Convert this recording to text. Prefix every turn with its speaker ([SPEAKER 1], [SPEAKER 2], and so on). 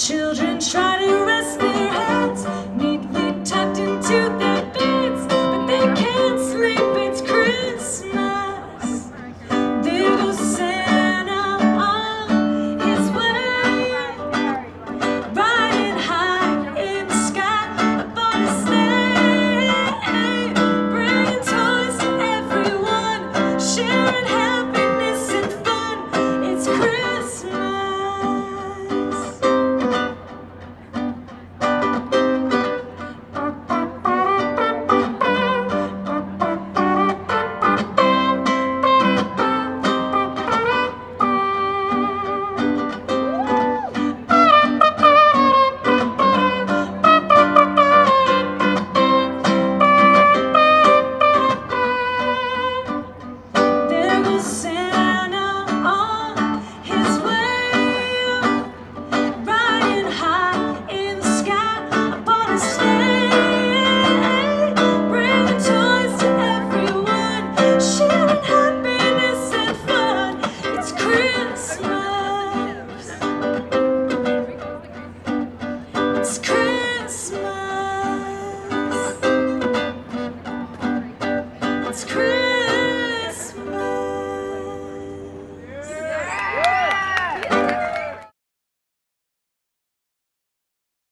[SPEAKER 1] Children try to rest their heads neatly tucked into their beds, but they can't sleep. It's Christmas. There goes Santa on his way, riding high in the sky aboard a sleigh, bringing toys to everyone, sharing. It's crazy.